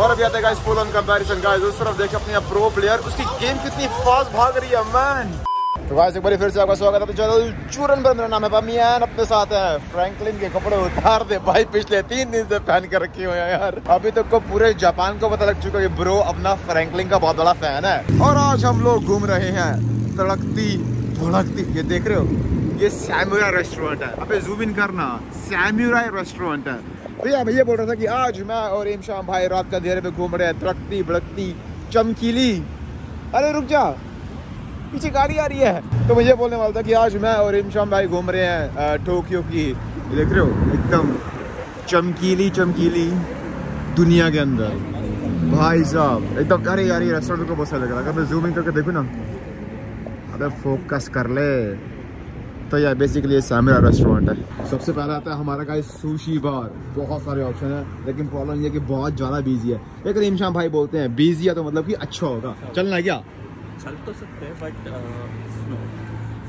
और अभी आता है guys full on comparison guys उस तरफ़ देखे अपनी प्रो प्लेयर उसकी गेम कितनी फास्ट भाग रही है मैन तो गाइस एक बार फिर से आपका स्वागत है तो चलो चूरन पर मेरा नाम है पमियान अपने साथ है। फ्रैंकलिन के कपड़े उतार दे, भाई, पिछले तीन दिन से पहन कर रखे हुए हैं यार। अभी तक को पूरे जापान को पता लग चुका है ब्रो अपना फ्रैंकलिन का बहुत बड़ा फ़ैन है। और आज हम लोग घूम रहे हैं तड़कती धड़कती, ये देख रहे हो? ये सैम्यूरा रेस्टोरेंट है। अबे जूम इन करना सैमुरा रेस्टोरेंट है। भैया, मैं ये बोल रहा था कि आज मैं और इमशान भाई रात का अंधेरे में घूम रहे हैं तड़कती भड़कती, चमकीली। अरे, रुक जा। पीछे गाड़ी आ रही है। तो मुझे बोलने वाला था कि आज मैं और इमशान भाई घूम रहे हैं टोक्यो की। देख रहे हो? एकदम चमकीली चमकीली दुनिया के अंदर। भाई साहब, एकदम, अरे यार, ये रेस्टोरेंट को बहुत सही लग रहा है। अगर मैं जूम इन करके देखूँ ना, अबे फोकस कर ले। तो यार बेसिकली ये सामेरा रेस्टोरेंट है। सबसे पहले आता है हमारा का सुशी बार बहुत सारे ऑप्शन है लेकिन प्रॉब्लम ये कि बहुत ज़्यादा बिज़ी है। लेकिन इमशान भाई बोलते हैं बिज़ी है तो मतलब कि अच्छा होगा। चलना है क्या? चल तो सकते हैं बट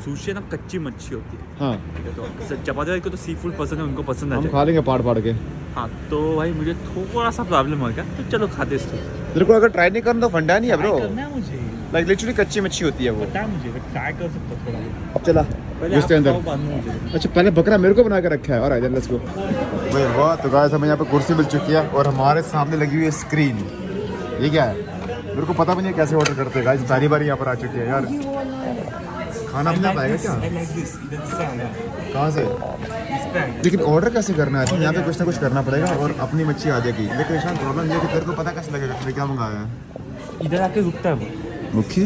सुशी ना कच्ची मच्छी होती है। हाँ। तो चपाती को तो सी फ़ूड पसंद है उनको पसंद हम है। खा लेंगे पाड़ पाड़ के। हाँ तो भाई मुझे थोड़ा सा प्रॉब्लम हो गया तो चलो खाते इसको। तेरे को अगर ट्राई नहीं करना तो फंडा नहीं है ब्रो लाइक लिटरली कच्ची मच्छी होती है वो। मुझे ट्राई कर सकता थोड़ा। अब चला। इसके अंदर अच्छा पहले बकरा मेरे को बना के रखा है। और लेट्स गो भाई वाह तो गाइस हमें यहाँ पे कुर्सी मिल चुकी है और हमारे सामने लगी हुई है स्क्रीन ये क्या है? मेरे को पता भी नहीं कैसे ऑर्डर करते हैं। गाइस सारी बार यहाँ पर आ चुकी है यार। खाना भी पाएगा क्या? कहाँ से? लेकिन ऑर्डर कैसे करना है? यहाँ पे कुछ ना कुछ करना पड़ेगा और अपनी मच्छी आ जाएगी। लेकिन ईशान प्रॉब्लम ये कि तेरे को पता कैसे लगेगा क्या मंगाया है? इधर आके रुकता है ओके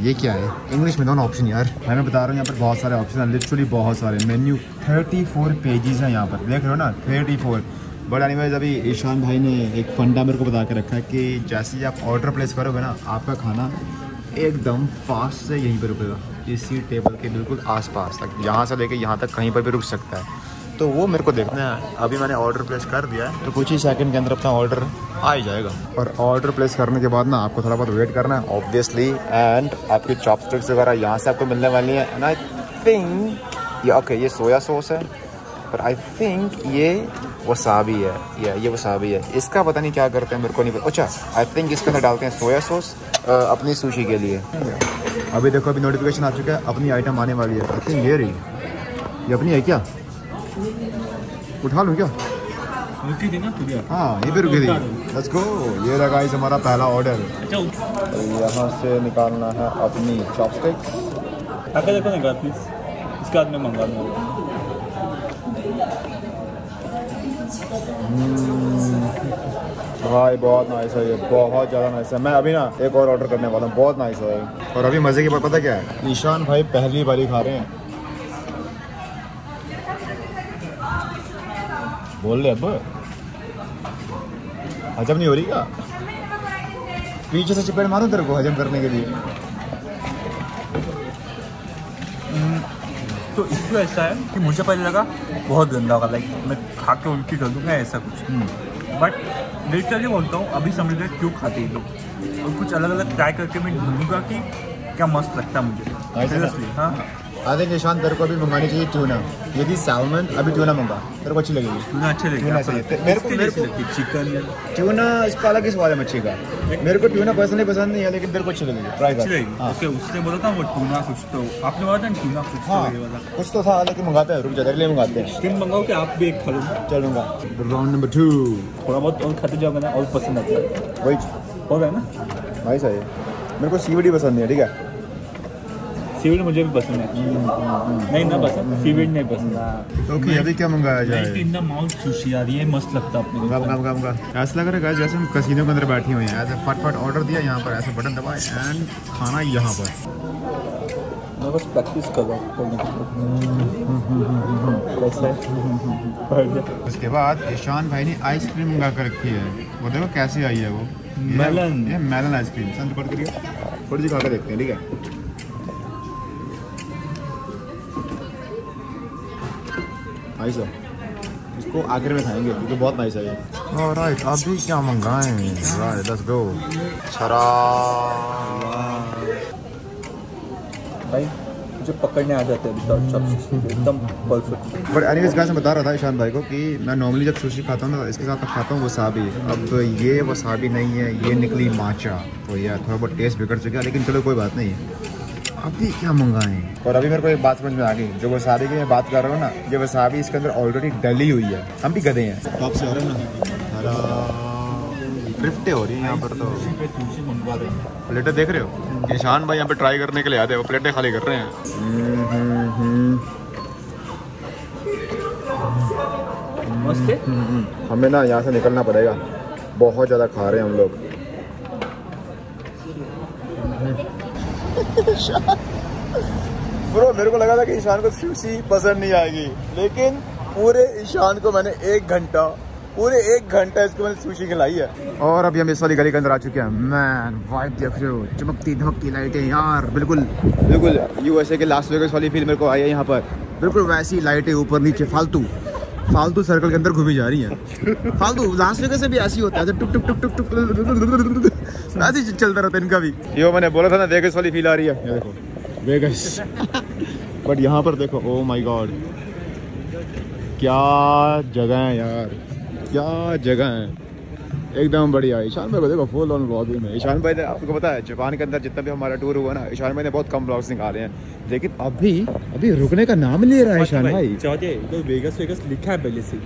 ये क्या है? इंग्लिश में दोनों ऑप्शन यार। मैं बता रहा हूँ, यहाँ पर बहुत सारे ऑप्शन हैं लिटरली बहुत सारे। मेन्यू 34 पेजेस हैं यहाँ पर। देख रहे हो ना? 34 बट एनीवेज अभी ईशान भाई ने एक फंडा मेरे को बता के रखा है कि जैसे ही आप ऑर्डर प्लेस करोगे ना, आपका खाना एकदम फास्ट से यहीं पर रुकेगा। इसी टेबल के बिल्कुल आसपास तक। यहाँ से लेके यहाँ तक कहीं पर भी रुक सकता है। तो वो मेरे को देखना है। अभी मैंने ऑर्डर प्लेस कर दिया है। तो कुछ ही सेकंड के अंदर अपना ऑर्डर आ ही जाएगा। और ऑर्डर प्लेस करने के बाद ना आपको थोड़ा बहुत वेट करना है ऑब्वियसली एंड आपकी चॉपस्टिक्स वगैरह यहाँ से आपको मिलने वाली है। एंड आई थिंक ये ओके ये सोया सॉस है पर आई थिंक ये वसाबी है। या ये वसाबी है। इसका पता नहीं क्या करते हैं मेरे को नहीं पता। अच्छा आई थिंक इसके अंदर डालते हैं सोया सॉस अपनी सुशी के लिए। अभी देखो अभी नोटिफिकेशन आ चुका है अपनी आइटम आने वाली है। आई थिंक ये रही। ये अपनी है क्या? उठा लूँ क्या? रुकी थी ना तुझे हाँ ये भी रुकी थी। लेट्स गो ये रहा गाइस हमारा पहला ऑर्डर अच्छा यहाँ से निकालना है अपनी चॉपस्टिक्स आके देखो ना प्लीज़ इसके बाद में मंगा दूँगा। भाई बहुत नाइस है ये। बहुत ज़्यादा नाइस है। मैं अभी ना एक और ऑर्डर करने वाला हूँ। बहुत नाइस है और अभी मज़े की बात पता क्या है? ईशान भाई पहली बारी खा रहे हैं। बोल ले अब। हजम नहीं हो रही क्या? पीछे से चपेट मारूं तेरे को हजम करने के लिए। तो इसको ऐसा है कि मुझे पहले लगा बहुत गंदा होगा लाइक मैं खा के उल्टी कर दूँगा ऐसा कुछ। बट लिटरली बोलता हूँ अभी समझ गए क्यों खाते हैं लोग। और कुछ अलग अलग ट्राई करके मैं ढूंढूँगा कि क्या मस्त लगता है मुझे। सीरियसली हाँ। आई निशान तेरे को अभी मंगानी चाहिए ट्यूना ये थी सैलमन अभी ट्यूना मंगा। तेरे को अच्छी लगेगी। ट्यूना अच्छे लगेगा। ट्यूना सही है। मेरे को- मेरे को- चिकन ट्यूना इसका अलग ही स्वाद है मच्छी का। मेरे को ट्यूना पर्सनली पसंद नहीं है लेकिन तेरे को अच्छी लगेगी। ट्राई कर। हाँ। ओके उसने बोला था वो टूना कुछ तो। आपने बोला था ना टूना कुछ तो हाँ। कुछ तो था लेकिन मंगाते हैं रुक जा तेरे लिए मंगाते हैं। तीन मंगाओ कि आप भी एक खा लो। चलूँगा राउंड नंबर टू थोड़ा बहुत और खाते जाओगे ना और पसंद आता है। वही। हो गया ना? भाई सही मेरे को सीवीडी पसंद नहीं है ठीक है? सीवीड मुझे भी पसंद है। नहीं ना पसंद। सीवीड नहीं पसंद। ओके अभी क्या मंगाया जाए? इन द माउथ सुशी यार ये मस्त लगता है अपने मंगा को मंगा मंगा मंगा ऐसा लग रहा है guys, जैसे हम कसीनों के अंदर बैठी हुई हैं। ऐसे फट फट ऑर्डर दिया यहाँ पर ऐसे बटन दबाए एंड खाना यहाँ पर। मैं बस प्रैक्टिस कर रहा हूँ कैसा है? उसके बाद ईशान भाई ने आइसक्रीम मंगा कर रखी है। वो देखो कैसी आई है वो। मेलन। ये मेलन आइसक्रीम सन रिकॉर्ड करिए थोड़ी सी खा के देखते हैं ठीक है? नाइस है। इसको आखिर में खाएँगे क्योंकि बहुत नाइस है ये। राइट अभी क्या मंगाएँ? राइट लेट्स गो भाई मुझे पकड़ने आ जाते हैं एकदम परफेक्ट बट एनीवेज गाइस मैं बता रहा था ईशान भाई को कि मैं नॉर्मली जब सुशी खाता हूँ ना इसके साथ खाता हूँ वसाबी अब तो ये वसाबी नहीं है ये निकली माचा तो यार थोड़ा बहुत टेस्ट बिगड़ चुका है लेकिन चलो कोई बात नहीं। अभी क्या मंगाए? और अभी मेरे को एक बात समझ में आ गई। जो वसाबी की मैं बात कर रहा हूँ ना ये वसाबी इसके अंदर ऑलरेडी डली हुई है। हम भी गधे हैं। टॉप से हो रहे हैं ड्रिफ्टें हो रही हैं यहाँ पर तो। हैं प्लेटें देख रहे हो? ईशान भाई यहाँ पे ट्राई करने के लिए आते हैं वो प्लेटें खाली कर रहे हैं। मस्त है। हमें ना यहाँ से निकलना पड़ेगा। बहुत ज़्यादा खा रहे हैं हम लोग। ब्रो मेरे को लगा था कि ईशान को सुशी पसंद नहीं आएगी। लेकिन पूरे ईशान को मैंने एक घंटा पूरे एक घंटा इसको मैंने सुशी खिलाई है। और अभी हम इस वाली गली के अंदर आ चुके हैं। मैन वाइब देख रहे हो। चमकती धमकती लाइटें यार बिल्कुल। बिल्कुल यूएसए के लास्ट वेगस वाली फील मेरे को आई है यहाँ पर। बिल्कुल वैसी लाइटें ऊपर नीचे फालतू। फालतू सर्कल के अंदर घूमी जा रही है फालतू लास्ट जगह से भी ऐसी होता है टुक टुक टुक टुक टुक ऐसे चलता रहता है इनका भी यो मैंने बोला था ना वेगस वाली फील आ रही है देखो वेगस बट यहाँ पर देखो ओ माय गॉड क्या जगह है यार क्या जगह है एकदम बढ़िया। ईशान भाई को देखो फुल ऑन ब्लॉगिंग में। ईशान भाई ने आपको पता है जापान के अंदर जितना भी हमारा टूर हुआ ना ईशान भाई ने बहुत कम ब्लॉग्स निकाले हैं। लेकिन अभी अभी रुकने का नाम ले रहा है ईशान भाई चौथे तो वेगस वेगस लिखा है पहले से।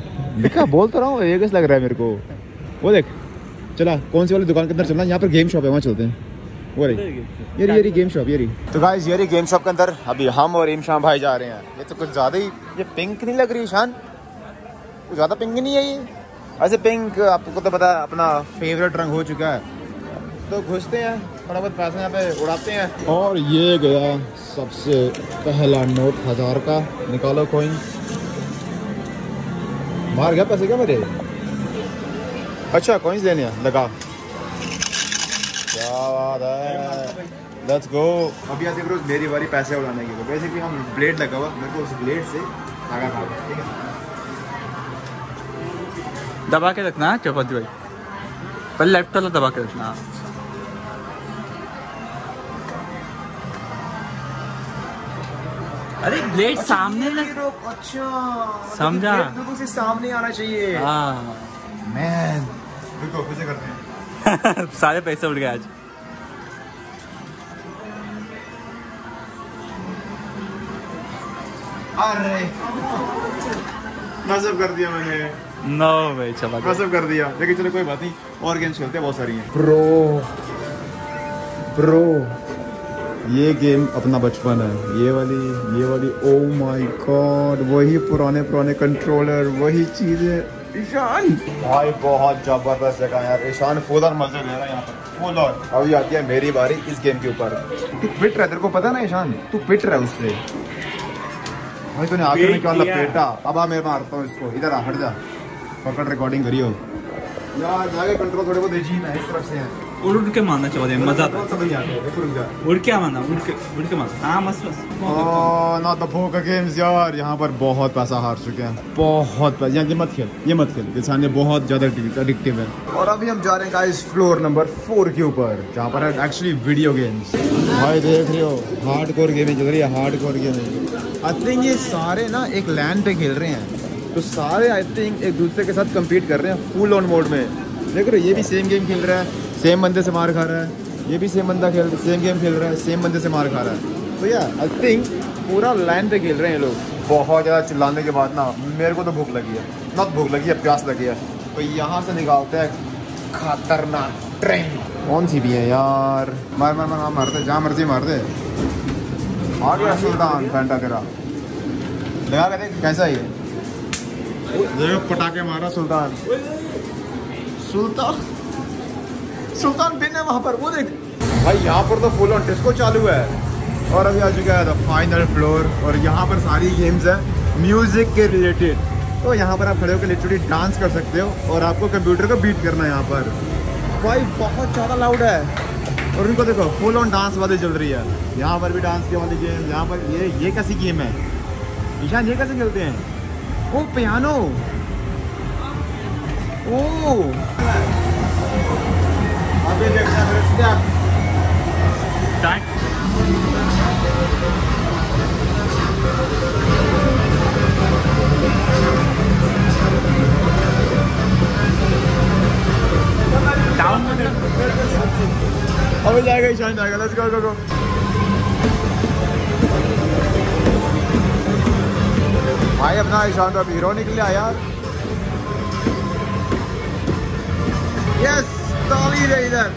लिखा बोल तो रहा हूँ वेगस लग रहा है मेरे को। वो देख चला कौन सी वाली दुकान के अंदर चलना यहाँ पर गेम शॉप है वहाँ चलते हैं। वो रही ये रही ये रही गेम शॉप ये रही। तो गाइस ये रही गेम शॉप के अंदर अभी हम और इमशान भाई जा रहे हैं। ये तो कुछ ज़्यादा ही ये पिंक नहीं लग रही ईशान? कुछ ज़्यादा पिंक नहीं है ये? ऐसे पिंक आपको तो पता अपना फेवरेट रंग हो चुका है। तो घुसते हैं थोड़ा बहुत पैसे यहाँ पे उड़ाते हैं। और ये गया सबसे पहला नोट हज़ार का। निकालो कोइन मार गया पैसे क्या मेरे? अच्छा कॉइन्स लेने हैं लगा। क्या बात है। लेट्स गो अभी आते मेरी बारी पैसे उड़ाने की तो बेसिकली हम ब्लेड लगा हुआ मेरे को उस ब्लेड से धागा काटा ठीक है? दबा के रखना चौपति भाई पहले लेफ़्ट वाला दबा के रखना। अरे ब्लेड सामने अच्छा समझा। बिल्कुल से सामने आना चाहिए। हाँ। मैन रुको फिर से करते हैं। सारे पैसे उड़ गए आज। अरे नजब कर दिया मैंने। नो भाई चला गया नजब कर दिया लेकिन चलो कोई बात नहीं और गेम्स खेलते हैं बहुत सारी हैं प्रो प्रो ये गेम अपना बचपन है ये वाली ये वाली ओ माय गॉड वही पुराने पुराने कंट्रोलर वही चीज़ें ईशान भाई बहुत ज़बरदस्त जगह यार ईशान फुल और मज़े ले रहा है यहाँ पर फुल और अभी आती है मेरी बारी इस गेम के ऊपर तू फिट रहा है तेरे को पता ना ईशान तू फिट रहा है उससे भाई तूने आगे किया। लपेटा अब आ मैं मारता हूँ इसको इधर आ हट जा पकड़ रिकॉर्डिंग करियो। यार जाके कंट्रोल थोड़े बहुत देखिए ना इस तरफ़ से है उड़ उड़ के मारना चाहते हैं मज़ा आता है। देखो रुक जा। उड़ के मारना उड़ के उड़ के मारना। मस्त मस्त। नॉट द फोका गेम्स यार यहाँ पर बहुत पैसा हार चुके हैं। बहुत पैसा। ये मत खेल ये मत खेल। इंसान ये बहुत ज़्यादा एडिक्टिव है। और अभी हम जा रहे हैं गाइस फ्लोर नंबर फोर के ऊपर जहाँ पर है एक्चुअली वीडियो गेम्स भाई देख रहे हो हार्ड कोर गेमिंग चल रही है hardcore gaming I think ये सारे ना एक लैंड पे खेल रहे हैं। तो सारे आई थिंक एक दूसरे के साथ कम्पीट कर रहे हैं फुल ऑन मोड में। देख रहे हो, ये भी सेम गेम खेल रहा है सेम बंदे से मार खा रहा है, ये भी सेम बंदा खेल सेम गेम खेल रहा है सेम बंदे से मार खा रहा है। तो या आई थिंक पूरा लाइन पे खेल रहे हैं ये लोग। बहुत ज़्यादा चिल्लाने के बाद ना, मेरे को तो भूख लगी है। नॉट भूख लगी है, प्यास लगी है। तो यहाँ से निकालते हैं खतरनाक ट्रेन कौन सी भी है यार? मार मार मार मार मारते जहाँ मर्ज़ी मार दे। आ गया सुल्तान, फैंटा तेरा। लगा के देख, कैसा है ये? देखो, पटाखे मारा सुल्तान। सुल्तान? सुल्तान बिन है वहाँ पर, वो देख। भाई, यहाँ पर तो फुल ऑन डिस्को चालू है। और अभी आ चुका है द फाइनल फ्लोर और यहाँ पर सारी गेम्स है म्यूज़िक के रिलेटेड तो यहाँ पर आप खड़े होकर लिटरली डांस कर सकते हो, और आपको कंप्यूटर को बीट करना है यहाँ पर। भाई, बहुत ज़्यादा लाउड है। और उनको देखो फुल ऑन डांस वाली चल रही है। यहाँ पर भी डांस की वाली गेम यहाँ पर ये ये कैसी गेम है? ईशान, ये कैसे खेलते हैं? Oh, piano. Oh. That. Down with it. I will Down. Let's go, go, go. भाई अपना ईशान तो हीरो निकले आया यार। यस ताली रही इधर।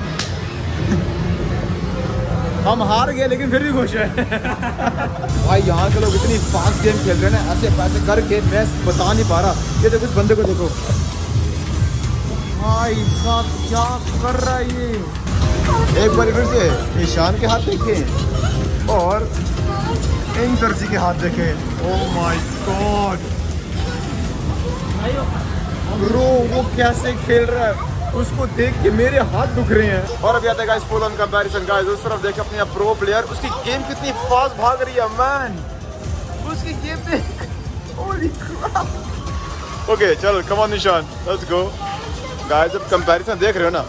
हम हार गए लेकिन फिर भी खुश है। भाई यहाँ के लोग इतनी फास्ट गेम खेल रहे हैं ना ऐसे पैसे करके मैं बता नहीं पा रहा। ये देखो इस बंदे को देखो। भाई साहब क्या कर रहा है ये? एक बार फिर से ईशान के हाथ देखे और इन सरसी के हाथ देखे। ओ माय गॉड ब्रो वो कैसे खेल रहा है? उसको देख के मेरे हाथ दुख रहे हैं। और अभी आता है guys full on comparison guys उस तरफ़ देखे अपनी प्रो प्लेयर उसकी गेम कितनी फास्ट भाग रही है मैन उसकी गेम देख। होली ओके चल कम ऑन निशान लेट्स गो गाइस अब कंपैरिजन देख रहे हो ना?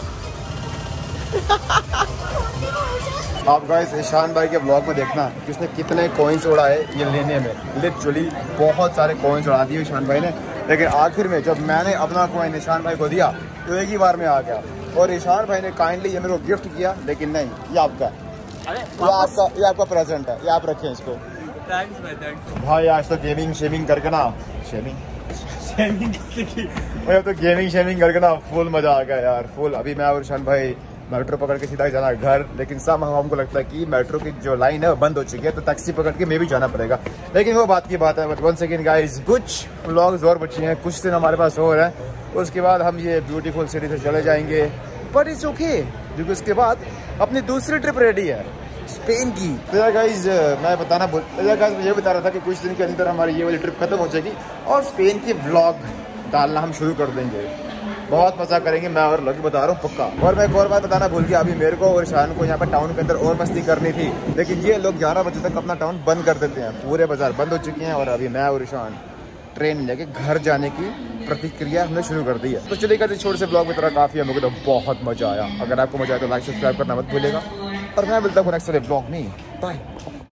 आप गाइस ईशान भाई के ब्लॉग में देखना कि उसने कितने कॉइन्स उड़ाए ये लेने में। लिटरली बहुत सारे कॉइन्स उड़ा दिए ईशान भाई ने। लेकिन आखिर में जब मैंने अपना कॉइन ईशान भाई को दिया तो एक ही बार में आ गया। और ईशान भाई ने काइंडली ये मेरे को गिफ्ट किया लेकिन नहीं ये आपका ये आपका ये आपका प्रेजेंट है ये आप रखें इसको। थैंक्स भाई थैंक्स भाई आज तो गेमिंग शेमिंग करके ना शेमिंग शेमिंग तो गेमिंग शेमिंग करके ना फुल मज़ा आ गया यार फुल अभी मैं और ईशान भाई मेट्रो पकड़ के सीधा जाना घर, लेकिन सब हमको लगता है कि मेट्रो की जो लाइन है वो बंद हो चुकी है तो टैक्सी पकड़ के मे भी जाना पड़ेगा। लेकिन वो बात की बात है बट वन सेकेंड गाइस कुछ व्लॉग्स और बचे हैं, कुछ दिन हमारे पास और हैं। उसके बाद हम ये ब्यूटीफुल सिटी से चले जाएँगे बट इट्स ओके क्योंकि उसके बाद अपनी दूसरी ट्रिप रेडी है स्पेन की। तो गाइज़ मैं बताना भूल गाइज़ मैं ये बता रहा था कि कुछ दिन के अंदर हमारी ये वाली ट्रिप खत्म हो जाएगी, और स्पेन की ब्लॉग डालना हम शुरू कर देंगे। बहुत मज़ा करेंगे, मैं और लकी बता रहा हूँ पक्का। और मैं एक और बात बताना भूल गया, अभी मेरे को और शान को यहाँ पर टाउन के अंदर और मस्ती करनी थी, लेकिन ये लोग ग्यारह बजे तक अपना टाउन बंद कर देते हैं। पूरे बाज़ार बंद हो चुके हैं और अभी मैं और ईशान ट्रेन लेके घर जाने की प्रतिक्रिया हमने शुरू कर दी है। तो चलिए कहते छोटे से ब्लॉग में तरह काफ़ी है मुझे तो बहुत मज़ा आया। अगर आपको मज़ा आया तो लाइक सब्सक्राइब करना मत भूलेगा और मैं मिलता हूँ नेक्स्ट ब्लॉग में। बाय